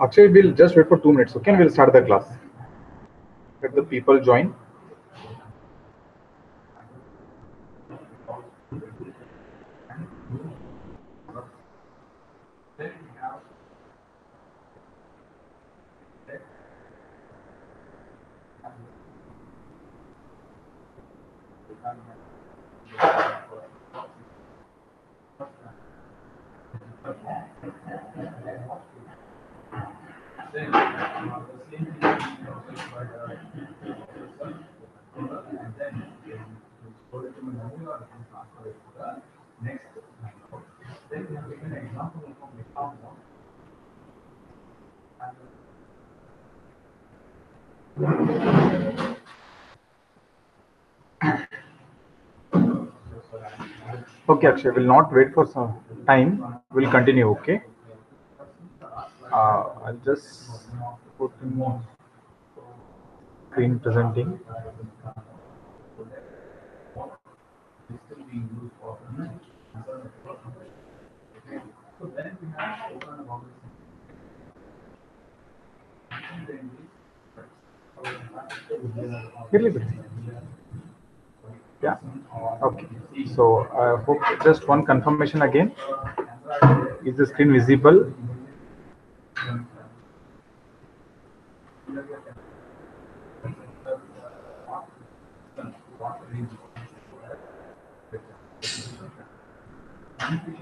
Akshay, we'll just wait for two minutes, okay? And we'll start the class. Let the people join. Okay, Akshay, we'll not wait for some time. We'll continue, okay? Uh, I'll just put in screen presenting. Really good. Yeah. Okay. So I hope just one confirmation again. Is the screen visible?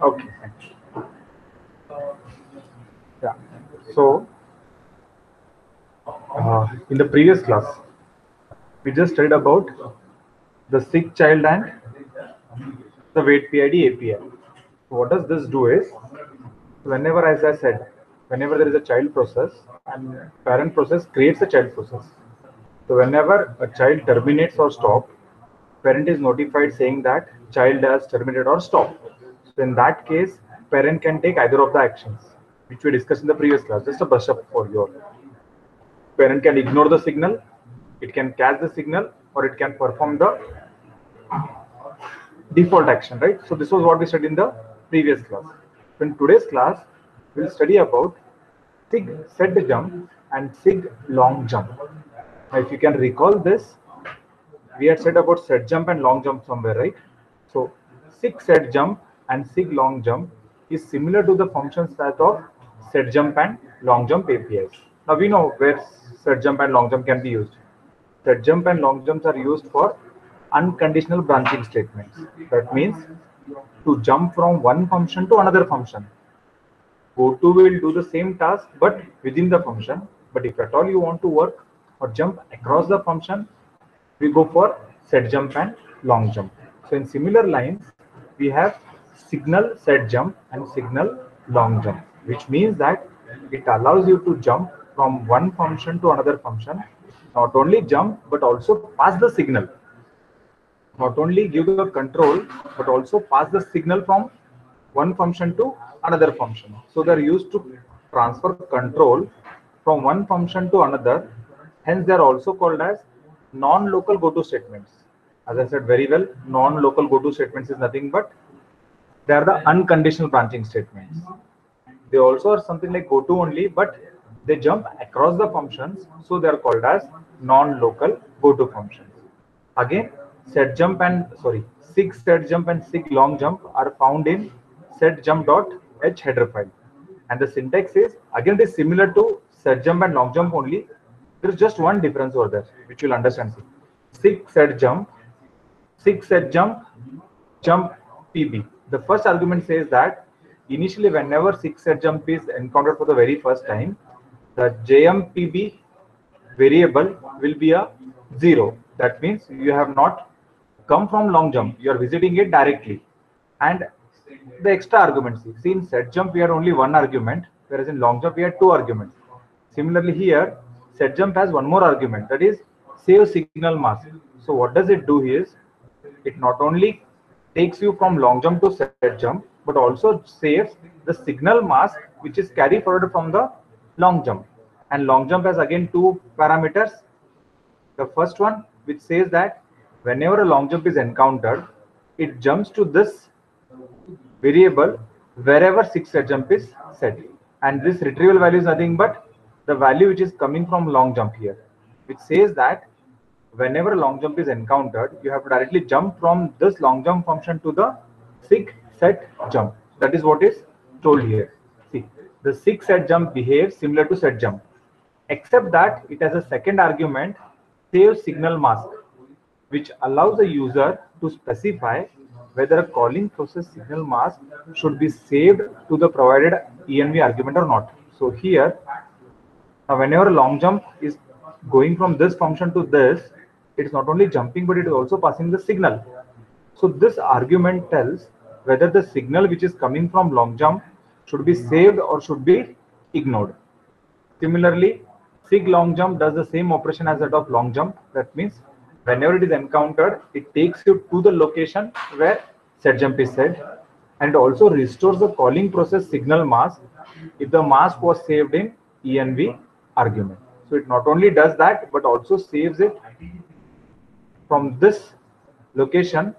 Okay. Yeah. So uh, in the previous class, we just studied about the SIG child and the wait PID API. So what does this do is, whenever, as I said, whenever there is a child process and parent process creates a child process. So whenever a child terminates or stop, parent is notified saying that child has terminated or stopped. So in that case, parent can take either of the actions, which we discussed in the previous class. Just a brush up for your. Parent can ignore the signal, it can catch the signal, or it can perform the default action, right? So this was what we studied in the previous class. In today's class, we'll study about SIG set jump and SIG long jump. Now, if you can recall this, we had said about set jump and long jump somewhere, right? So SIG set jump and SIG long jump is similar to the functions that of set jump and long jump APIs. Now we know where set jump and long jump can be used. Set jump and long jumps are used for unconditional branching statements. That means to jump from one function to another function. Go-to will do the same task but within the function. But if at all you want to work or jump across the function, we go for set jump and long jump. So in similar lines, we have signal set jump and signal long jump, which means that it allows you to jump from one function to another function. Not only jump, but also pass the signal. Not only give the control but also pass the signal from one function to another function. So they're used to transfer control from one function to another. Hence they're also called as non-local go-to statements. As i said very well non-local go-to statements is nothing but they are the unconditional branching statements. They also are something like go-to only but they jump across the functions so they are called as non-local go-to functions. Again set jump and sorry sig set jump and sig long jump are found in set jump dot h header file. And the syntax is again it is similar to set jump and long jump only. There is just one difference over there which you'll understand. Sig set jump sig set jump jump pb the first argument says that initially whenever sig set jump is encountered for the very first time the jmpb variable will be a zero. That means you have not come from long jump. You are visiting it directly. And the extra arguments see in set jump we had only one argument whereas in long jump we had two arguments. Similarly here set jump has one more argument that is save signal mask so what does it do is it not only takes you from long jump to set jump but also saves the signal mask which is carried forward from the long jump and long jump has again two parameters the first one which says that whenever a long jump is encountered, it jumps to this variable wherever sig set jump is set. And this retrieval value is nothing but the value which is coming from long jump here, which says that whenever long jump is encountered, you have to directly jump from this long jump function to the sig set jump. That is what is told here. See, the sig set jump behaves similar to set jump, except that it has a second argument, save signal mask, which allows the user to specify whether a calling process signal mask should be saved to the provided env argument or not. So here, now whenever long jump is going from this function to this, it's not only jumping, but it is also passing the signal. So this argument tells whether the signal which is coming from long jump should be saved or should be ignored. Similarly, sig long jump does the same operation as that of long jump. That means whenever it is encountered, it takes you to the location where set jump is set and also restores the calling process signal mask if the mask was saved in env argument. So it not only does that, but also saves it from this location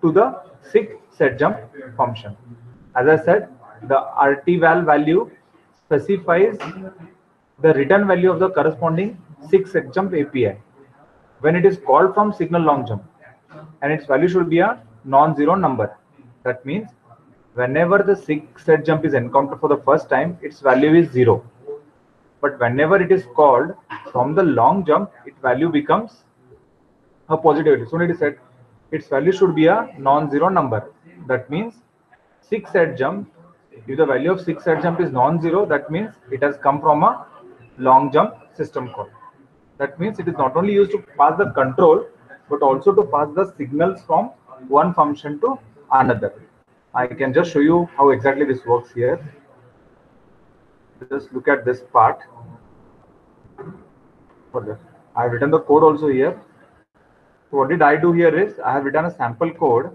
to the sig set jump function. As I said, the rtval value specifies the return value of the corresponding sig set jump API when it is called from signal long jump and its value should be a non-zero number. That means whenever the sig set jump is encountered for the first time, its value is zero. But whenever it is called from the long jump, its value becomes a positive value. So it is said its value should be a non-zero number. That means sig set jump, if the value of sig set jump is non-zero, that means it has come from a long jump system call. That means it is not only used to pass the control, but also to pass the signals from one function to another. I can just show you how exactly this works here. Just look at this part. I have written the code also here. So what did I do here is I have written a sample code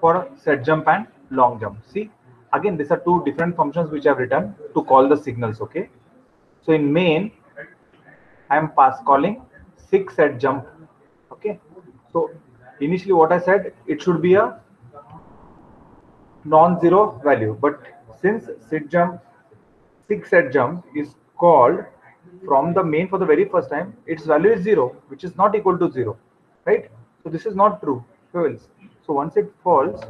for set jump and long jump. See, again, these are two different functions which I have written to call the signals. Okay. So in main, I am pass calling sig set jump. Okay. So initially what I said, it should be a non-zero value. But since set jump, sig set jump is called from the main for the very first time, its value is zero, which is not equal to zero, right? So this is not true. Fails. So once it falls,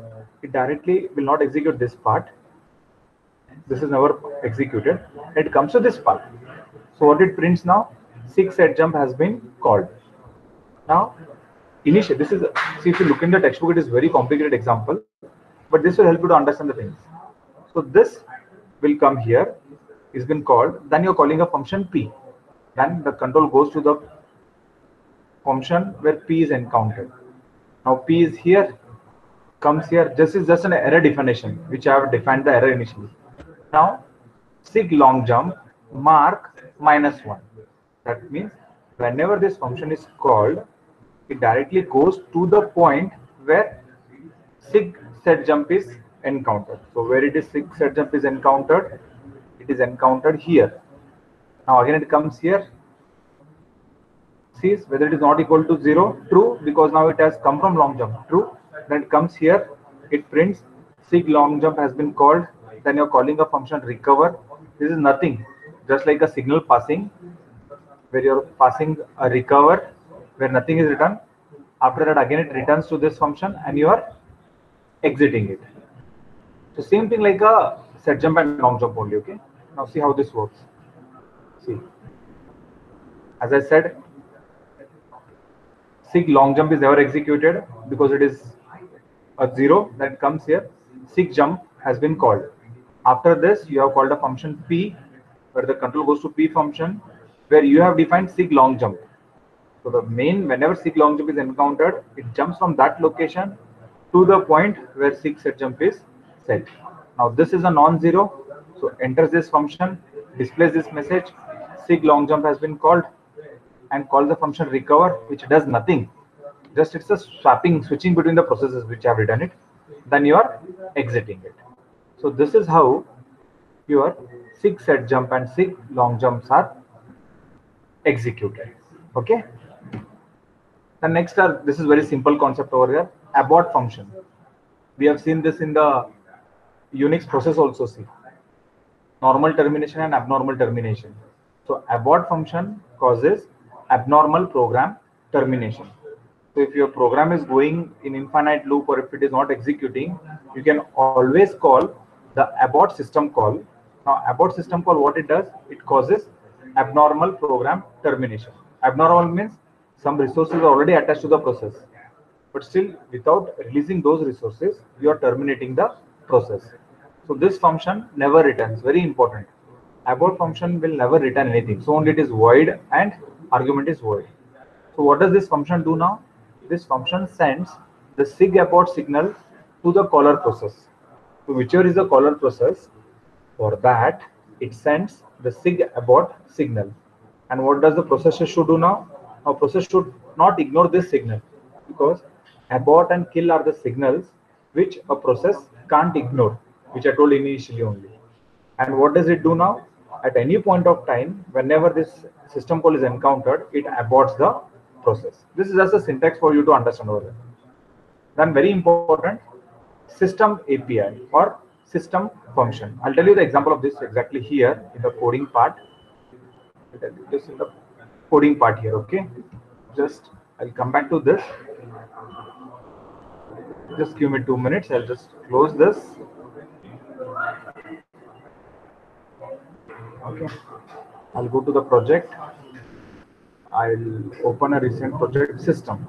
it directly will not execute this part. This is never executed. It comes to this part. So what it prints now? sig set jump has been called. Now, initially, this is see if you look in the textbook, it is very complicated example, but this will help you to understand the things. So this will come here is been called, then you're calling a function p. Then the control goes to the function where p is encountered. Now p is here, comes here. This is just an error definition, which I have defined the error initially. Now sig long jump mark minus one. That means whenever this function is called, it directly goes to the point where sig set jump is encountered. So where it is sig set jump is encountered, is encountered here. Now again it comes here. Sees whether it is not equal to zero. True because now it has come from long jump. True. Then it comes here. It prints sig long jump has been called. Then you're calling a function recover. This is nothing. Just like a signal passing where you're passing a recover where nothing is written. After that again it returns to this function and you are exiting it. So same thing like a set jump and long jump only. Okay. Now see how this works. See, as I said, sig long jump is never executed because it is a zero that comes here. Sig jump has been called. After this, you have called a function p, where the control goes to p function, where you have defined sig long jump. So the main, whenever sig long jump is encountered, it jumps from that location to the point where sig set jump is set. Now this is a non-zero, so enters this function, displays this message, sig long jump has been called, and call the function recover, which does nothing. Just it's a swapping, switching between the processes which have written it. Then you are exiting it. So this is how your sig set jump and sig long jumps are executed. Okay. The next are this is very simple concept over here. Abort function. We have seen this in the Unix process also see normal termination and abnormal termination. So abort function causes abnormal program termination. So if your program is going in infinite loop or if it is not executing, you can always call the abort system call. Now abort system call, what it does, it causes abnormal program termination. Abnormal means some resources are already attached to the process, but still without releasing those resources, you are terminating the process. So this function never returns, very important. Abort function will never return anything. So only it is void and argument is void. So what does this function do now? This function sends the sig abort signal to the caller process. So whichever is the caller process, for that it sends the sig abort signal. And what does the processor should do now? Our process should not ignore this signal because abort and kill are the signals which a process can't ignore which I told initially only. And what does it do now? At any point of time, whenever this system call is encountered, it aborts the process. This is just a syntax for you to understand over there. Then very important, system API or system function. I'll tell you the example of this exactly here in the coding part. This in the coding part here, okay? Just I'll come back to this. Just give me two minutes. I'll just close this okay. I'll go to the project. I'll open a recent project system.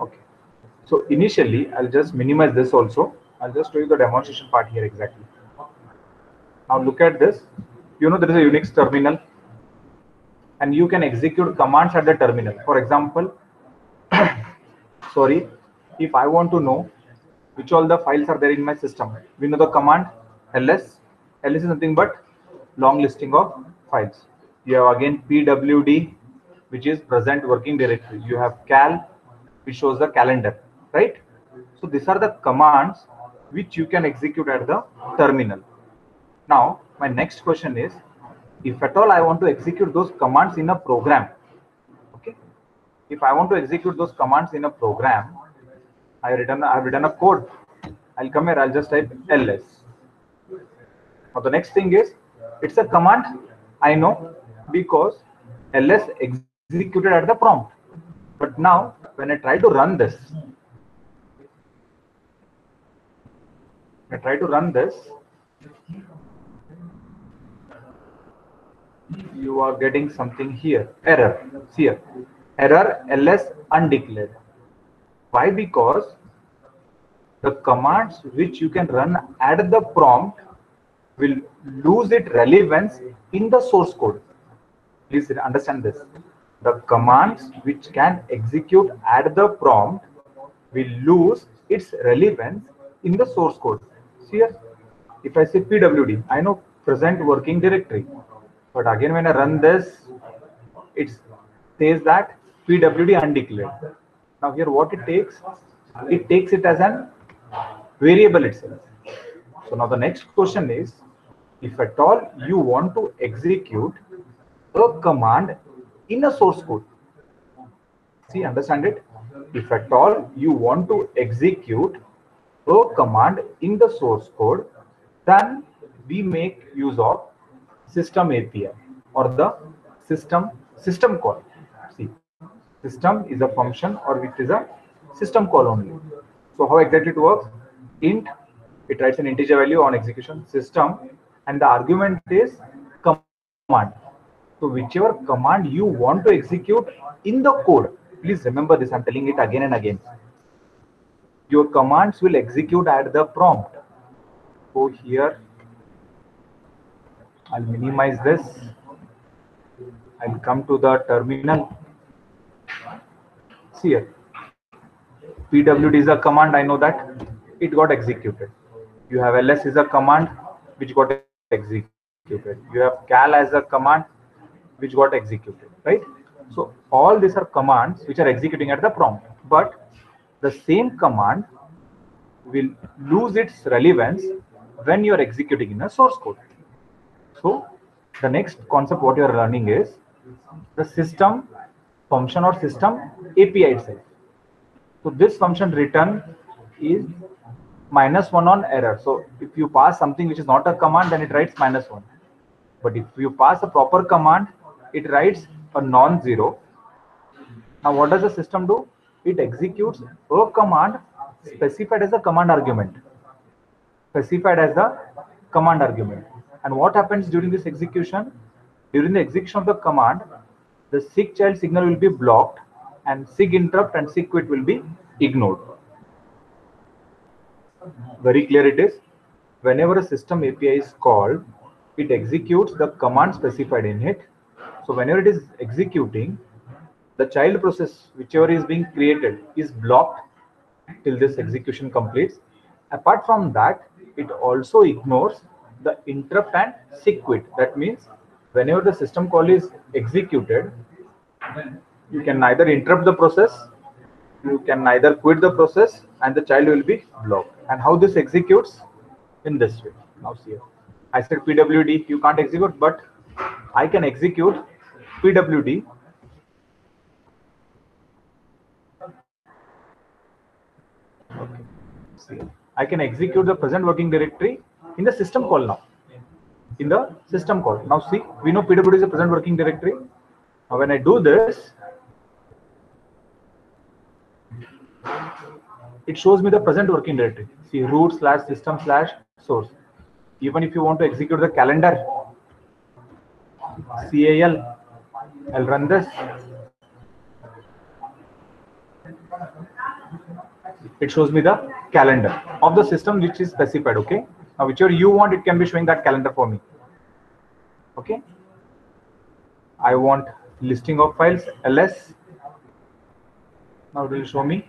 Okay. So initially i'll just minimize this also. I'll just show you the demonstration part here exactly. Now look at this. You know there is a unix terminal and you can execute commands at the terminal. For example, sorry, if I want to know which all the files are there in my system, we know the command ls. ls is nothing but long listing of files. You have again pwd, which is present working directory. You have cal, which shows the calendar, right? So these are the commands which you can execute at the terminal. Now, my next question is, if at all I want to execute those commands in a program, okay? If I want to execute those commands in a program, I written I've written a code. I'll come here. I'll just type ls. Now the next thing is it's a command I know because ls executed at the prompt. But now when I try to run this, I try to run this, you are getting something here. Error. See here. Error ls undeclared. Why? Because the commands which you can run at the prompt will lose its relevance in the source code. Please understand this. The commands which can execute at the prompt will lose its relevance in the source code. See here. If i say pwd i know present working directory but again, when I run this, it says that PWD undeclared. Now here what it takes, it takes it as an variable itself. So now the next question is, if at all you want to execute a command in a source code, see, understand it? If at all you want to execute a command in the source code, then we make use of system API or the system system call. See, system is a function or which is a system call only. So how exactly it works? Int, it writes an integer value on execution system and the argument is command. So whichever command you want to execute in the code, please remember this, I'm telling it again and again. Your commands will execute at the prompt. So here I'll minimize this. I'll come to the terminal. See here. PWD is a command, I know that it got executed. You have ls is a command which got executed. You have cal as a command which got executed, right? So all these are commands which are executing at the prompt, but the same command will lose its relevance when you are executing in a source code. So the next concept what you are learning is the system function or system API itself. So this function return is minus one on error. So if you pass something which is not a command, then it writes minus one. But if you pass a proper command, it writes a non-zero. Now what does the system do? It executes a command specified as a command argument. Specified as the command argument. And what happens during this execution? During the execution of the command, the SIG child signal will be blocked and SIG interrupt and SIG quit will be ignored. Very clear it is. Whenever a system API is called, it executes the command specified in it. So whenever it is executing, the child process, whichever is being created, is blocked till this execution completes. Apart from that, it also ignores the interrupt and quit. That means whenever the system call is executed, you can neither interrupt the process, you can neither quit the process, and the child will be blocked. And how this executes? In this way. Now see. I said PWD, you can't execute, but I can execute PWD. Okay. See, I can execute the present working directory in the system call now. In the system call. Now see, we know PWD is a present working directory. Now when I do this, it shows me the present working directory. See root slash system slash source. Even if you want to execute the calendar, CAL, I'll run this. It shows me the calendar of the system which is specified. Okay. Now, whichever you want, it can be showing that calendar for me. Okay. I want listing of files ls. Now will show me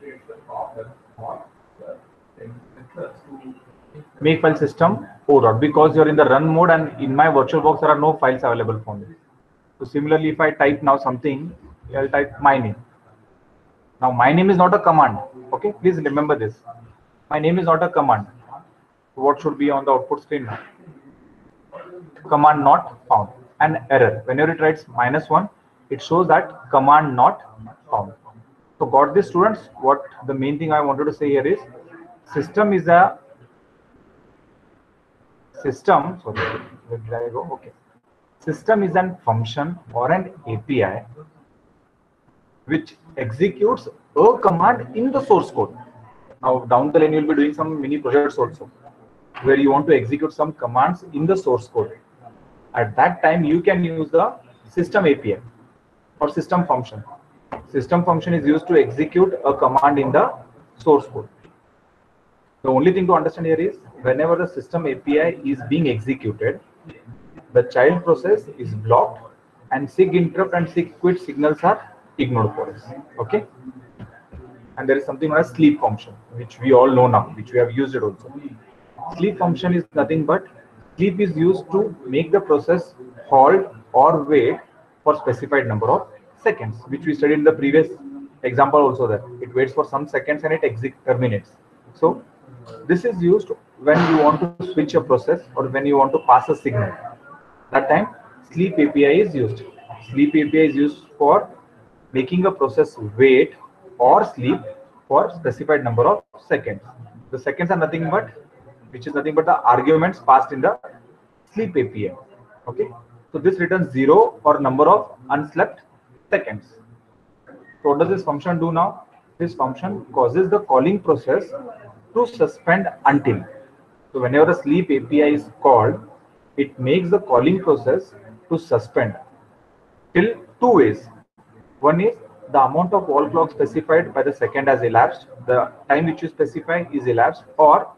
make file system o dot because you're in the run mode and in my virtual box there are no files available for me. So similarly, if I type now something, I'll type my name. Now my name is not a command. Okay, please remember this. My name is not a command. What should be on the output screen now? Command not found. An error. Whenever it writes minus one, it shows that command not found. So got this students? What the main thing I wanted to say here is system is a system. Sorry, where did I go? Okay. System is an function or an API which executes a command in the source code. Now down the line you'll be doing some mini projects also where you want to execute some commands in the source code. At that time you can use the system API or system function. System function is used to execute a command in the source code. The only thing to understand here is whenever the system API is being executed, the child process is blocked and SIG interrupt and SIG quit signals are ignored for us. Okay. And there is something called sleep function, which we all know now, which we have used it also. Sleep function is nothing but sleep is used to make the process halt or wait for specified number of seconds, which we studied in the previous example also that it waits for some seconds and it exit terminates. So this is used when you want to switch a process or when you want to pass a signal. That time sleep API is used. Sleep API is used for making a process wait or sleep for specified number of seconds. The seconds are nothing but which is nothing but the arguments passed in the sleep API. Okay. So this returns zero or number of unslept seconds. So what does this function do now? This function causes the calling process to suspend until. So whenever the sleep API is called, it makes the calling process to suspend till two ways. One is the amount of wall clock specified by the second has elapsed, the time which you specify is elapsed, or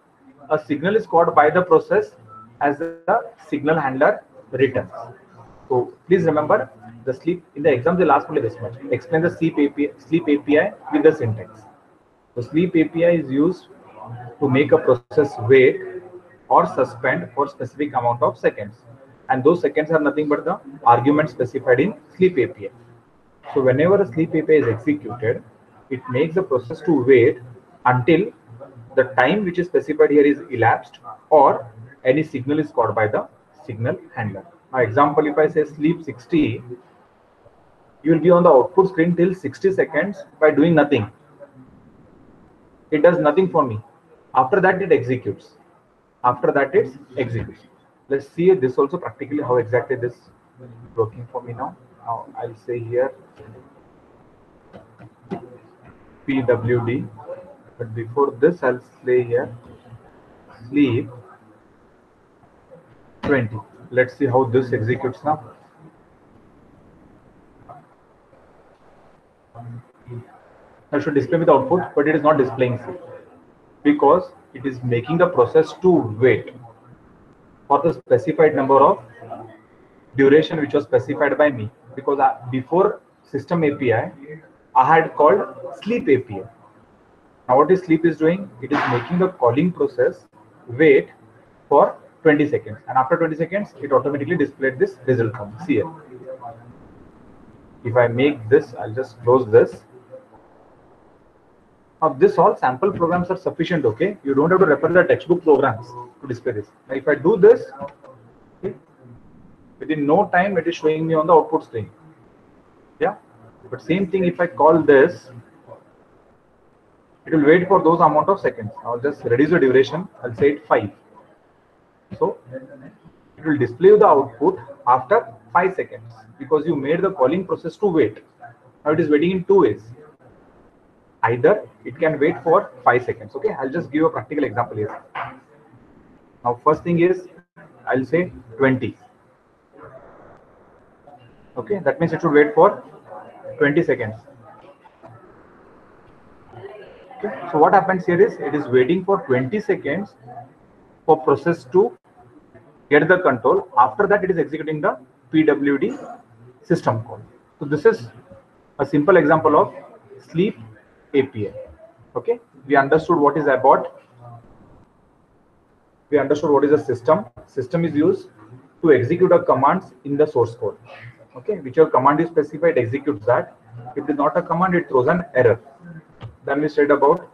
a signal is called by the process as the signal handler returns. So please remember the sleep in the exam they last only this much. Explain the sleep API, sleep API with the syntax. The sleep API is used to make a process wait or suspend for specific amount of seconds. And those seconds are nothing but the argument specified in sleep API. So whenever a sleep API is executed, it makes the process to wait until the time which is specified here is elapsed or any signal is caught by the signal handler. Now, example, if I say sleep 60, you will be on the output screen till 60 seconds by doing nothing. It does nothing for me. After that, it executes. After that, it executes. Let's see this also practically how exactly this working for me now. Now I'll say here PWD. But before this, I'll say here sleep 20. Let's see how this executes now. I should display with output, but it is not displaying because it is making the process to wait for the specified number of duration which was specified by me because I, before system API, I had called sleep API. Now what is sleep is doing? It is making the calling process wait for 20 seconds and after 20 seconds it automatically displayed this result from. If I make this, I'll just close this. Now this all sample programs are sufficient, okay? You don't have to refer the textbook programs to display this. Now if I do this, okay, within no time it is showing me on the output screen. Yeah, but same thing if I call this, it will wait for those amount of seconds. I'll just reduce the duration. I'll say it 5. So it will display the output after 5 seconds because you made the calling process to wait. Now it is waiting in two ways. Either it can wait for 5 seconds. Okay, I'll just give a practical example here. Now first thing is I'll say 20. Okay, that means it should wait for 20 seconds. So what happens here is it is waiting for 20 seconds for process to get the control. After that, it is executing the PWD system call. So this is a simple example of sleep API. Okay, we understood what is about. We understood what is a system. System is used to execute a commands in the source code. Okay, whichever command is specified executes that. If it is not a command, it throws an error. Then we said about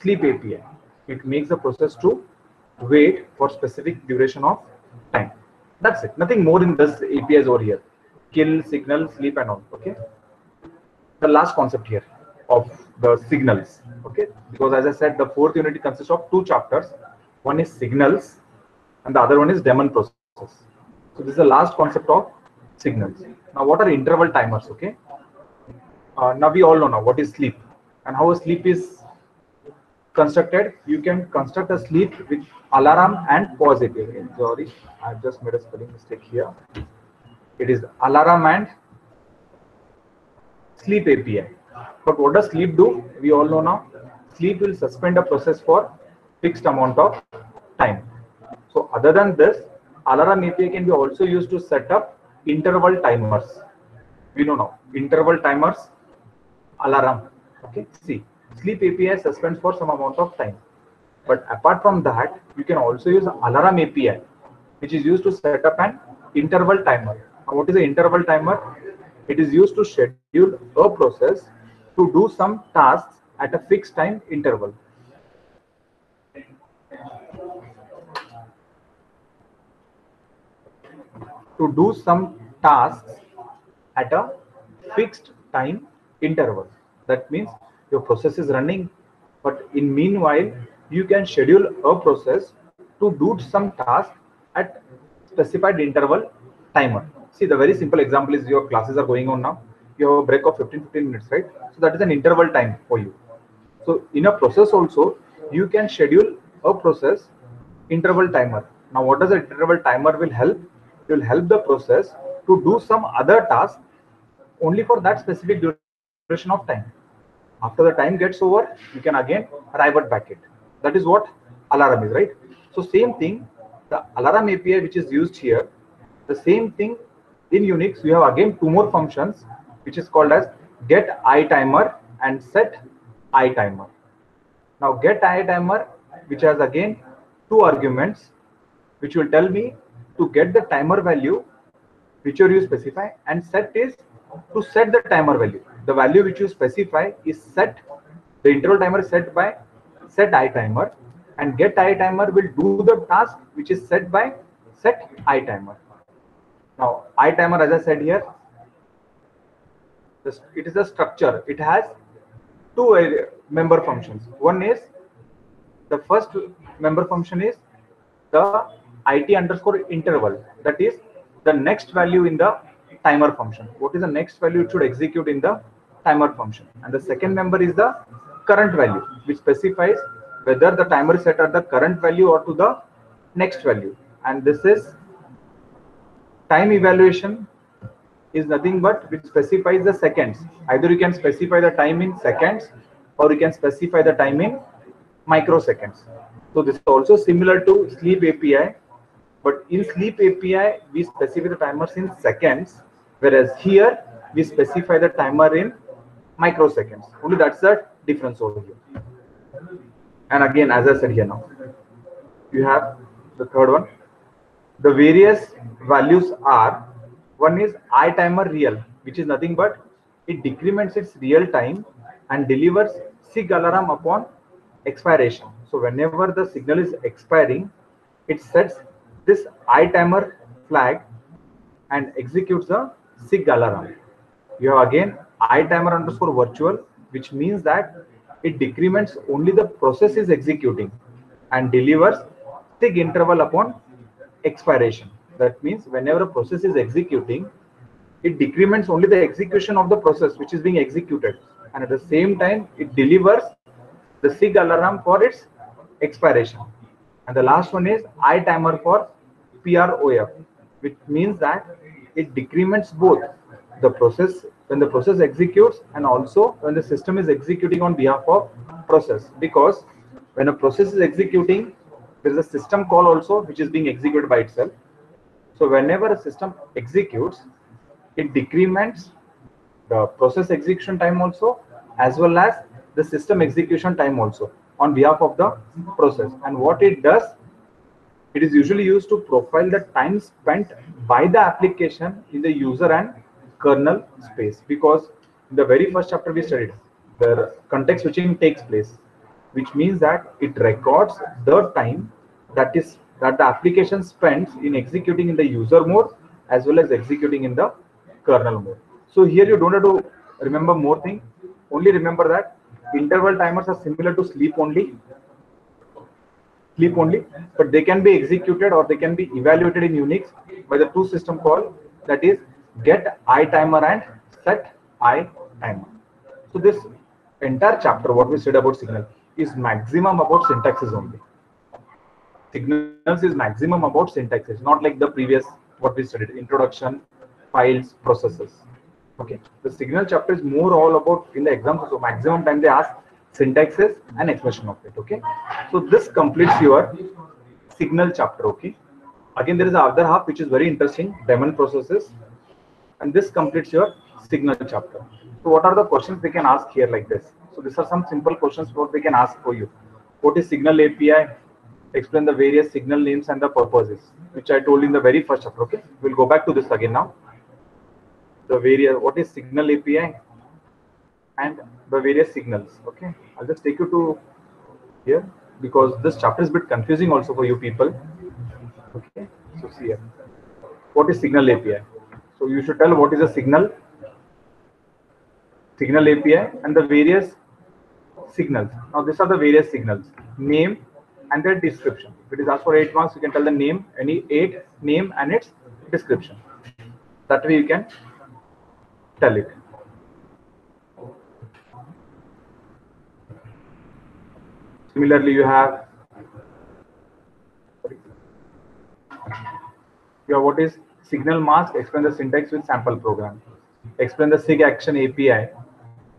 sleep API. It makes the process to wait for specific duration of time. That's it. Nothing more in this APIs over here. Kill, signal, sleep, and all. Okay. The last concept here of the signals. Okay. Because as I said, the fourth unit consists of two chapters. One is signals, and the other one is daemon process. So this is the last concept of signals. Now, what are interval timers? Okay. Uh, now we all know now what is sleep and how sleep is constructed. You can construct a sleep with alarm and pause API. Sorry, I just made a spelling mistake here. It is alarm and sleep API. But what does sleep do? We all know now. Sleep will suspend a process for fixed amount of time. So other than this, alarm API can be also used to set up interval timers. We know now interval timers, alarm. Okay, see, sleep API suspends for some amount of time. But apart from that, you can also use alarm API, which is used to set up an interval timer. Now, what is an interval timer? It is used to schedule a process to do some tasks at a fixed time interval. To do some tasks at a fixed time interval. That means your process is running, but in meanwhile, you can schedule a process to do some task at specified interval timer. See, the very simple example is your classes are going on now. You have a break of 15 15 minutes, right? So that is an interval time for you. So in a process also, you can schedule a process interval timer. Now, what does the interval timer will help? It will help the process to do some other task only for that specific duration of time. After the time gets over, you can again revert back it. That is what alarm is, right? So same thing, the alarm API which is used here, the same thing in Unix, we have again two more functions, which is called as get i timer and set i timer Now get i timer which has again two arguments, which will tell me to get the timer value, which you specify, and set is to set the timer value. The value which you specify is set, the interval timer is set by set i timer and get i timer will do the task which is set by set i timer Now, I timer, as I said here, this, it is a structure. It has two member functions. One is the first member function is the it underscore interval. That is the next value in the timer function. What is the next value it should execute in the timer function? And the second member is the current value, which specifies whether the timer is set at the current value or to the next value. And this is time evaluation is nothing but which specifies the seconds. Either you can specify the time in seconds or you can specify the time in microseconds. So this is also similar to sleep API, but in sleep API, we specify the timers in seconds, whereas here we specify the timer in microseconds. Only that's the difference over here. And again, as I said here now, you have the third one. The various values are one is I timer real, which is nothing but it decrements its real time and delivers sig alarm upon expiration. So whenever the signal is expiring, it sets this I timer flag and executes the sig alarm. You have again I timer underscore virtual, which means that it decrements only the process is executing and delivers sig interval upon expiration. That means whenever a process is executing, it decrements only the execution of the process which is being executed. And at the same time, it delivers the SIG alarm for its expiration. And the last one is I timer for PROF, which means that it decrements both the process when the process executes and also when the system is executing on behalf of process. Because when a process is executing there is a system call also which is being executed by itself. So whenever a system executes it decrements the process execution time also as well as the system execution time also on behalf of the process. And what it does it is usually used to profile the time spent by the application in the user and kernel space because in the very first chapter we studied the context switching takes place which means that it records the time that is that the application spends in executing in the user mode as well as executing in the kernel mode. So here you don't have to remember more thing. Only remember that interval timers are similar to sleep only sleep only but they can be executed or they can be evaluated in unix by the two system call that is get i timer and set i timer. So this entire chapter, what we said about signal, is maximum about syntaxes only. Signals is maximum about syntaxes, not like the previous what we studied, introduction, files, processes. Okay, the signal chapter is more all about in the exam, so maximum time they ask syntaxes and expression of it. Okay, so this completes your signal chapter. Okay, again there is other half which is very interesting, daemon processes and this completes your signal chapter. So what are the questions we can ask here like this? So these are some simple questions what we can ask for you. What is signal API? Explain the various signal names and the purposes, which I told in the very first chapter. Okay, we'll go back to this again now. The various what is signal API and the various signals. Okay, I'll just take you to here because this chapter is a bit confusing also for you people. Okay, so see here. What is signal API? So you should tell what is a signal, signal API and the various signals. Now these are the various signals, name and their description. If it is asked for eight marks, you can tell the name, any eight name and its description. That way you can tell it. Similarly, you have you have what is signal mask, explain the syntax with sample program. Explain the SIG action API,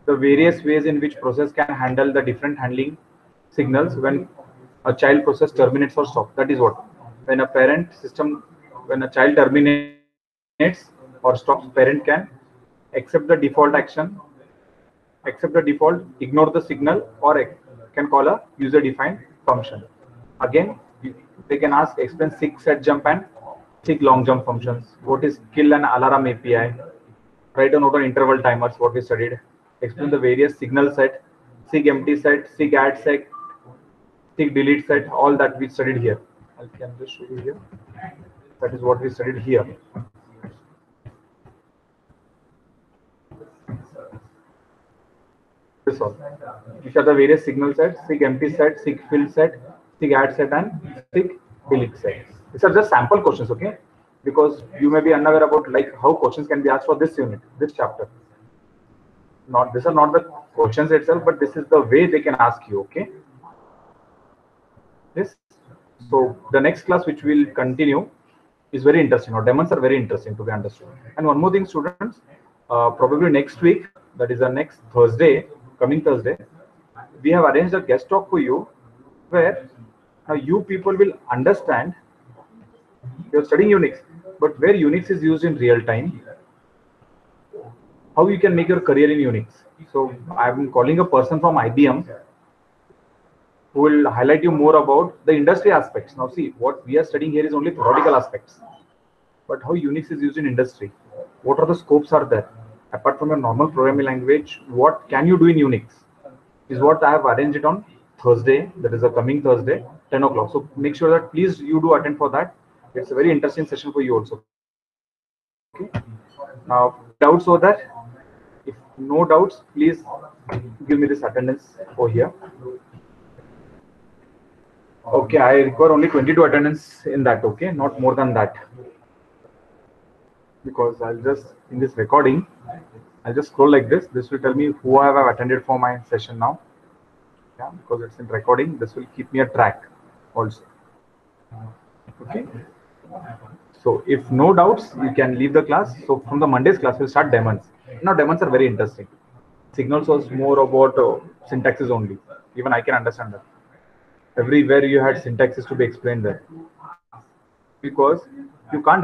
the various ways in which process can handle the different handling signals when a child process terminates or stops. That is what when a parent system, when a child terminates or stops, parent can accept the default action, accept the default, ignore the signal, or can call a user defined function. Again, they can ask explain SIG set jump and classic long jump functions, what is kill and alarm API, write a note on interval timers, what we studied, explain the various signal set, sig empty set, sig add set, sig delete set, all that we studied here. I can just show you here. That is what we studied here. This all. These are the various signal sets, sig empty set, sig fill set, sig add set, and sig delete set. These are just sample questions, okay? Because you may be unaware about like how questions can be asked for this unit, this chapter. Not these are not the questions itself, but this is the way they can ask you, okay? Yes. So the next class which will continue is very interesting. Our daemons are very interesting to be understood. And one more thing, students, uh, probably next week, that is the next Thursday, coming Thursday, we have arranged a guest talk for you where now you people will understand you're studying Unix, but where Unix is used in real time, how you can make your career in Unix. So I'm calling a person from IBM who will highlight you more about the industry aspects. Now see, what we are studying here is only theoretical aspects, but how Unix is used in industry. What are the scopes are there? Apart from your normal programming language, what can you do in Unix? Is what I have arranged it on Thursday, that is a coming Thursday, 10 o'clock. So make sure that please you do attend for that. It's a very interesting session for you also. Okay. Now, doubts over that? If no doubts, please give me this attendance over here. Okay, I require only 22 attendance in that, okay? Not more than that. Because I'll just, in this recording, I'll just scroll like this. This will tell me who I have attended for my session now. Yeah, because it's in recording, this will keep me a track also. Okay. So if no doubts, you can leave the class. So from the Monday's class, we'll start daemons. Now daemons are very interesting. Signals was more about uh, syntaxes only. Even I can understand that. Everywhere you had syntaxes to be explained there. Because you can't